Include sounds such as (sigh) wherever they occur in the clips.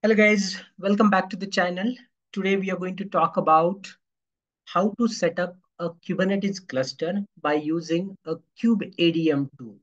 Hello guys, welcome back to the channel. Today we are going to talk about how to set up a Kubernetes cluster by using a kubeadm tool.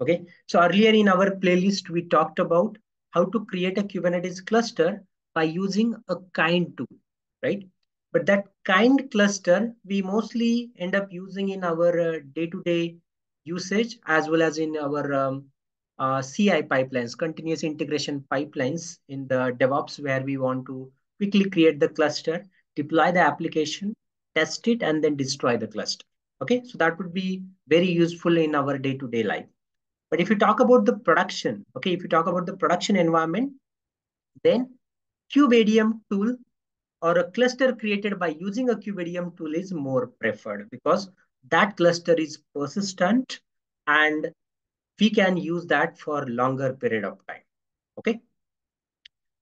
Okay, so earlier in our playlist we talked about how to create a Kubernetes cluster by using a kind tool, right? But that kind cluster we mostly end up using in our uh, day-to-day -day usage as well as in our um, uh, CI pipelines, continuous integration pipelines in the DevOps where we want to quickly create the cluster, deploy the application, test it, and then destroy the cluster. Okay, so that would be very useful in our day-to-day -day life. But if you talk about the production, okay, if you talk about the production environment, then kubeadm tool or a cluster created by using a kubeadm tool is more preferred because that cluster is persistent and we can use that for longer period of time. Okay.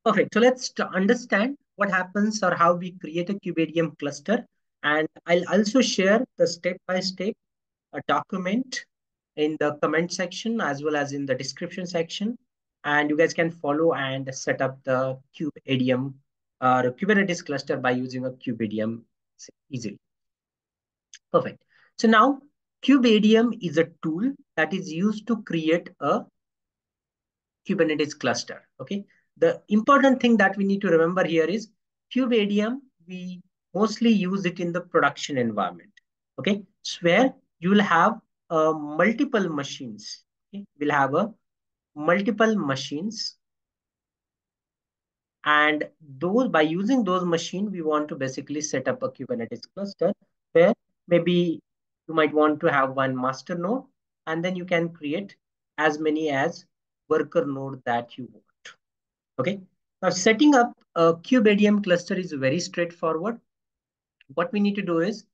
Perfect. So let's understand what happens or how we create a kubeadm cluster. And I'll also share the step-by-step -step, document in the comment section as well as in the description section. And you guys can follow and set up the kubeadm or uh, Kubernetes cluster by using a kubeadm easily. Perfect. So now kubeadm is a tool that is used to create a Kubernetes cluster. Okay. The important thing that we need to remember here is kubeadm, we mostly use it in the production environment. Okay. So where you will have uh, multiple machines. Okay. We'll have a multiple machines. And those by using those machines, we want to basically set up a Kubernetes cluster where maybe you might want to have one master node and then you can create as many as worker node that you want. Okay. Now setting up a kubeadm cluster is very straightforward. What we need to do is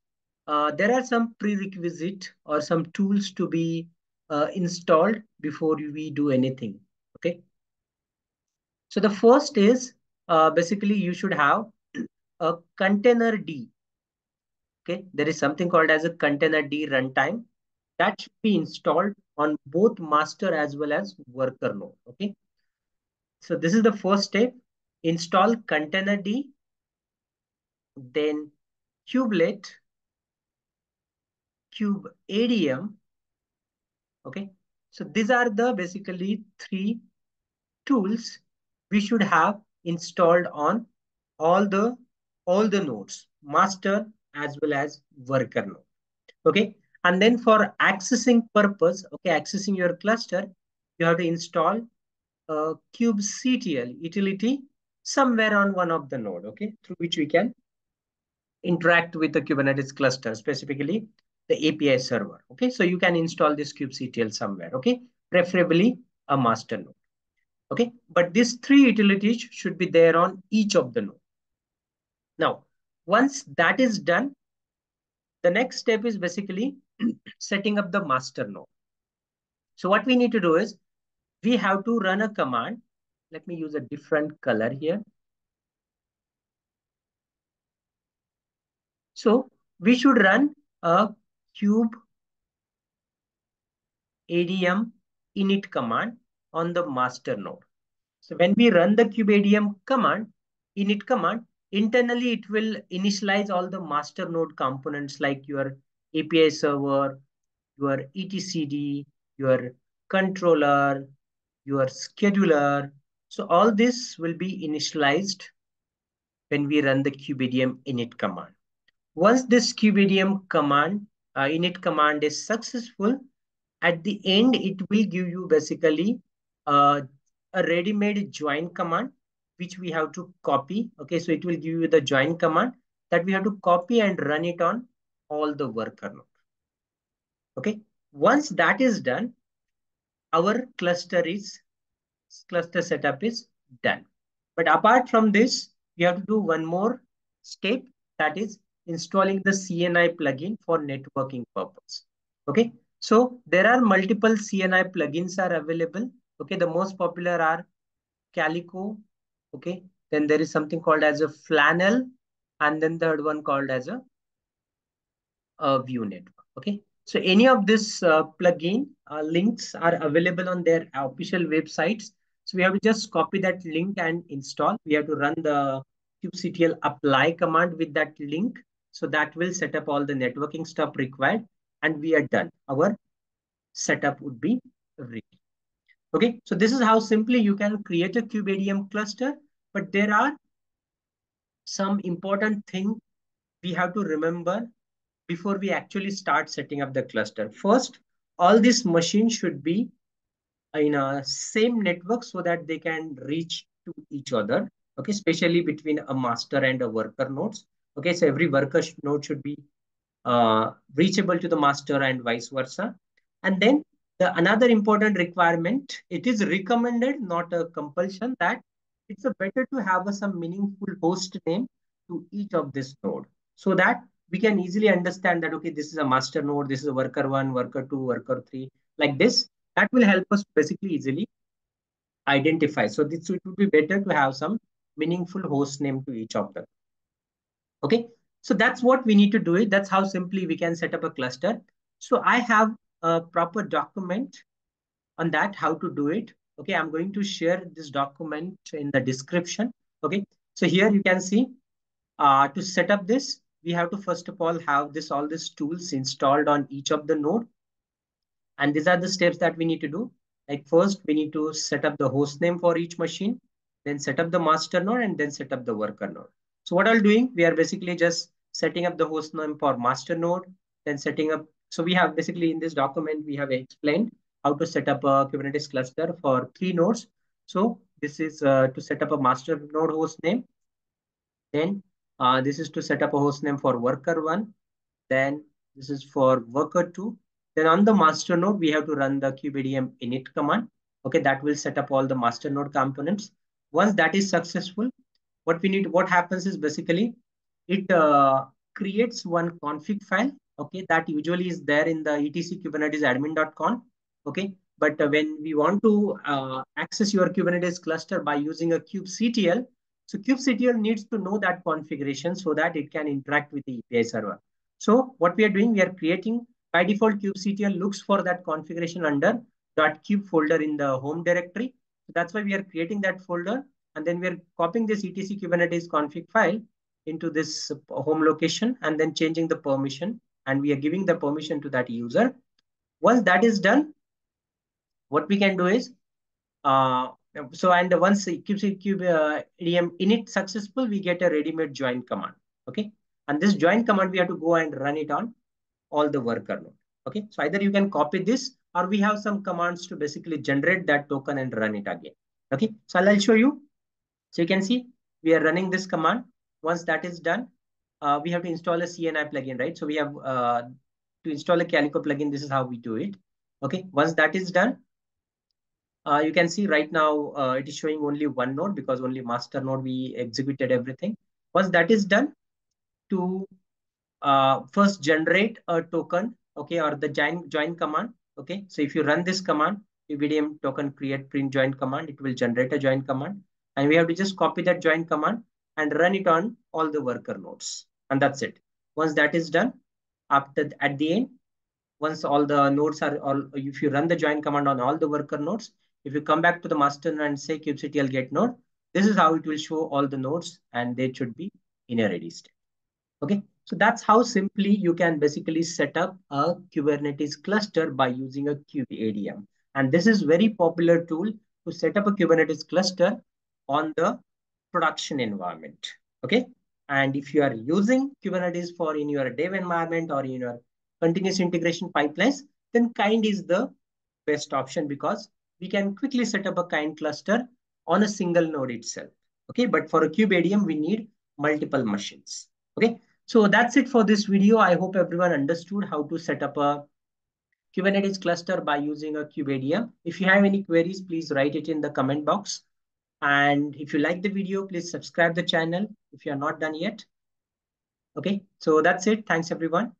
uh, there are some prerequisite or some tools to be uh, installed before we do anything. Okay. So the first is uh, basically you should have a containerd. Okay. There is something called as a containerd runtime that should be installed on both master as well as worker node. Okay. So this is the first step. Install containerd, then kubelet, cube ADM. Okay. So these are the basically three tools we should have installed on all the all the nodes, master as well as worker node. Okay. And then for accessing purpose, okay, accessing your cluster, you have to install a kubectl utility somewhere on one of the node, okay, through which we can interact with the Kubernetes cluster, specifically the API server. Okay, so you can install this kubectl somewhere. Okay, preferably a master node. Okay, but these three utilities should be there on each of the node. Now, once that is done, the next step is basically (clears throat) setting up the master node. So what we need to do is we have to run a command. Let me use a different color here. So we should run a kube adm init command on the master node. So when we run the kubeadm command, init command, internally it will initialize all the master node components like your API server, your etcd, your controller, your scheduler. So all this will be initialized when we run the kubeadm init command. Once this kubeadm command, uh, init command is successful, at the end, it will give you basically uh, a ready-made join command, which we have to copy. Okay, so it will give you the join command that we have to copy and run it on all the worker node. Okay, once that is done, our cluster is cluster setup is done. But apart from this, we have to do one more step that is installing the CNI plugin for networking purpose. Okay, so there are multiple CNI plugins are available. Okay, the most popular are Calico. Okay, then there is something called as a Flannel, and then third one called as a uh, Weave network. Okay, so any of this uh, plugin uh, links are available on their official websites. So we have to just copy that link and install. We have to run the kubectl apply command with that link. So that will set up all the networking stuff required and we are done. Our setup would be ready. Okay, so this is how simply you can create a kubeadm cluster, but there are some important thing we have to remember before we actually start setting up the cluster. First, all these machines should be in a same network so that they can reach to each other. Okay, especially between a master and a worker nodes. Okay, so every worker node should be uh, reachable to the master and vice versa. And then the another important requirement, it is recommended, not a compulsion, that it's a better to have a, some meaningful host name to each of this node so that we can easily understand that, okay, this is a master node, this is a worker one, worker two, worker three, like this. That will help us basically easily identify. So this it would be better to have some meaningful host name to each of them. Okay, so that's what we need to do it. That's how simply we can set up a cluster. So I have a proper document on that, how to do it. Okay, I'm going to share this document in the description. Okay, so here you can see uh, to set up this, we have to first of all have this all these tools installed on each of the node. And these are the steps that we need to do. Like first, we need to set up the host name for each machine, then set up the master node, and then set up the worker node. So what I'm doing, we are basically just setting up the host name for master node, then setting up. So we have basically in this document, we have explained how to set up a Kubernetes cluster for three nodes. So this is uh, to set up a master node host name. Then uh, this is to set up a host name for worker one. Then this is for worker two. Then on the master node, we have to run the kubeadm init command. Okay, that will set up all the master node components. Once that is successful, what we need, what happens is basically it uh, creates one config file. Okay, that usually is there in the etc kubernetes admin.conf. Okay, but uh, when we want to uh, access your Kubernetes cluster by using a kubectl, so kubectl needs to know that configuration so that it can interact with the API server. So what we are doing, we are creating by default kubectl looks for that configuration under .kube folder in the home directory. So that's why we are creating that folder. And then we are copying this etc kubernetes config file into this home location and then changing the permission. And we are giving the permission to that user. Once that is done, what we can do is uh, so, and once kube, kube uh, init successful, we get a ready-made join command. Okay. And this join command, we have to go and run it on all the worker node. Okay. So either you can copy this or we have some commands to basically generate that token and run it again. Okay. So I'll show you. So you can see we are running this command. Once that is done, uh, we have to install a CNI plugin, right? So we have uh, to install a Calico plugin. This is how we do it. Okay. Once that is done, uh, you can see right now uh, it is showing only one node because only master node we executed everything. Once that is done, to uh, first generate a token, okay, or the join join command, okay. So if you run this command, kubeadm token create print join command, it will generate a join command, and we have to just copy that join command and run it on all the worker nodes, and that's it. Once that is done, after at the end, once all the nodes are all, if you run the join command on all the worker nodes, if you come back to the master node and say kubectl get node, this is how it will show all the nodes and they should be in a ready state. Okay, so that's how simply you can basically set up a Kubernetes cluster by using a kubeadm. And this is very popular tool to set up a Kubernetes cluster on the production environment. Okay, and if you are using Kubernetes for in your dev environment or in your continuous integration pipelines, then kind is the best option because we can quickly set up a kind cluster on a single node itself. Okay, but for a kubeadm, we need multiple machines. Okay, so that's it for this video. I hope everyone understood how to set up a Kubernetes cluster by using a kubeadm. If you have any queries, please write it in the comment box. And if you like the video, please subscribe the channel if you are not done yet. Okay, so that's it. Thanks everyone.